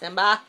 Simba.